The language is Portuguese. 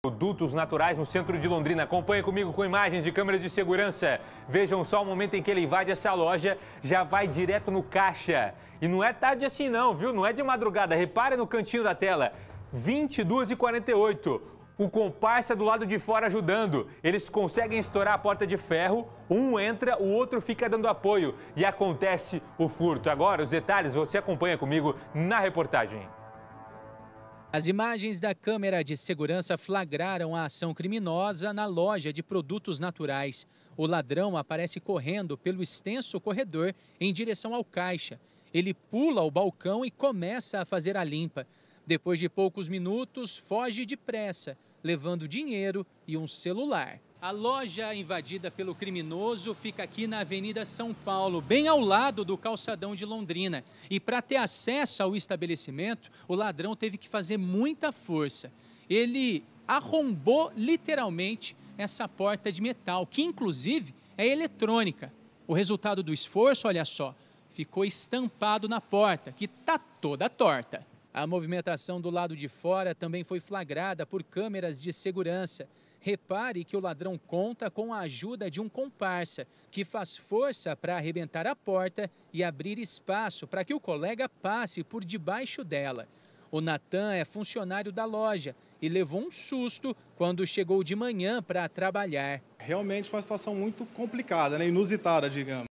Produtos naturais no centro de Londrina. Acompanhe comigo com imagens de câmeras de segurança. Vejam só o momento em que ele invade essa loja, já vai direto no caixa. E não é tarde assim não, viu? Não é de madrugada. Repare no cantinho da tela. 22h48. O comparsa do lado de fora ajudando. Eles conseguem estourar a porta de ferro. Um entra, o outro fica dando apoio. E acontece o furto. Agora, os detalhes você acompanha comigo na reportagem. As imagens da câmera de segurança flagraram a ação criminosa na loja de produtos naturais. O ladrão aparece correndo pelo extenso corredor em direção ao caixa. Ele pula o balcão e começa a fazer a limpa. Depois de poucos minutos, foge depressa, levando dinheiro e um celular. A loja invadida pelo criminoso fica aqui na Avenida São Paulo, bem ao lado do calçadão de Londrina. E para ter acesso ao estabelecimento, o ladrão teve que fazer muita força. Ele arrombou literalmente essa porta de metal, que inclusive é eletrônica. O resultado do esforço, olha só, ficou estampado na porta, que está toda torta. A movimentação do lado de fora também foi flagrada por câmeras de segurança. Repare que o ladrão conta com a ajuda de um comparsa, que faz força para arrebentar a porta e abrir espaço para que o colega passe por debaixo dela. O Natan é funcionário da loja e levou um susto quando chegou de manhã para trabalhar. Realmente foi uma situação muito complicada, né? inusitada, digamos.